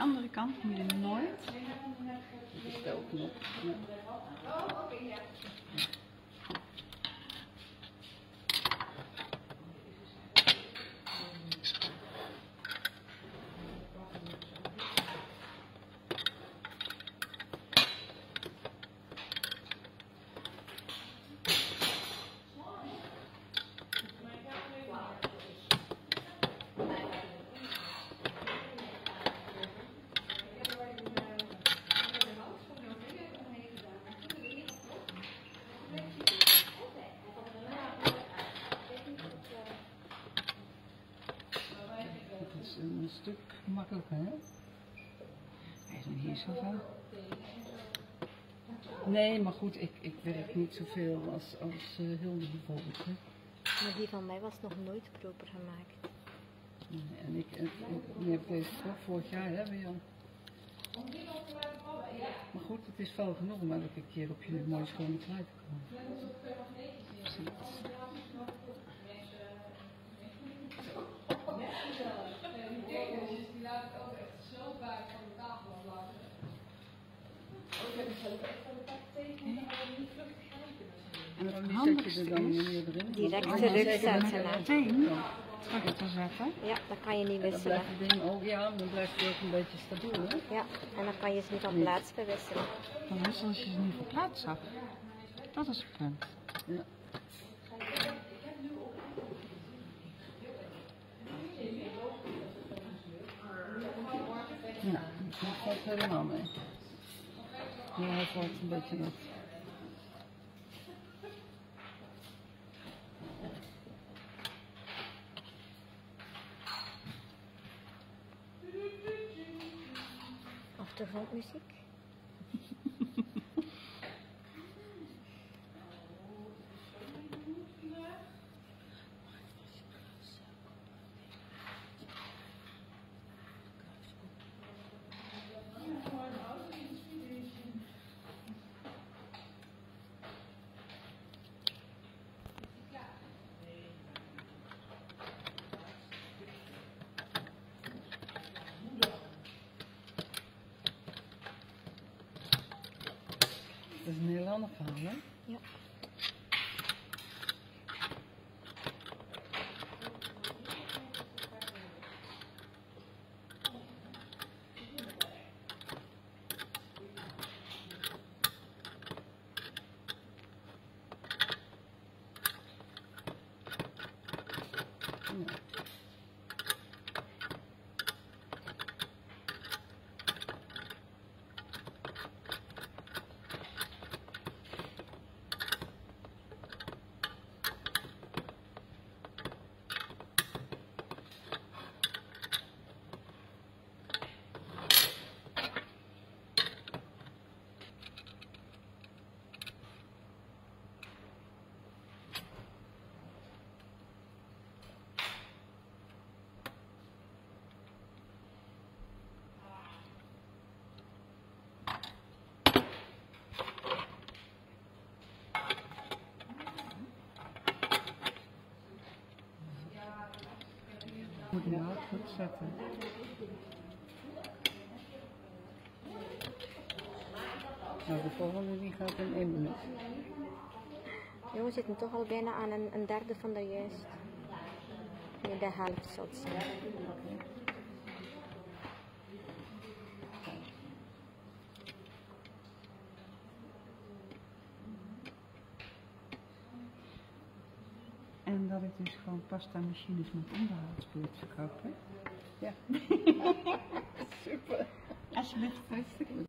die andere kant moet je nooit. Ja. Is een stuk makkelijker, hè? Hij is nog hier zoveel. Nee, maar goed, ik, ik werk niet zoveel als, als uh, Hilde bijvoorbeeld. Hè? Maar die van mij was nog nooit proper gemaakt. Nee, En ik, en, en, nu heb deze vorig jaar hebben we al. Maar goed, het is wel genoeg om elke keer op je mooie schone kluit te komen. Precies. En het handigste dan is meer erin Direct meteen terug te zetten. Ja, dan kan je niet Dan wisselen. blijft ook, ja, dan blijft het ook een beetje stabiel, hè? Ja, en dan kan je ze niet van plaats verwisselen. Dan is als je ze niet verplaatst zag. Dat is het punt. Ja. Ja, dat valt helemaal mee. Ja, hij valt een beetje nat. Achtergrondmuziek. Dat is een heel ander verhaal, hè? Ja. Moet je nou goed zetten. Nou, de volgende die gaat in één minuut. Jo, we zitten toch al bijna aan een, een derde van de juist. Nee, de helft zal het zijn. En dat ik dus gewoon pasta machines met onderhoudsbeurt verkoop. hè? Ja. Super. Alsjeblieft.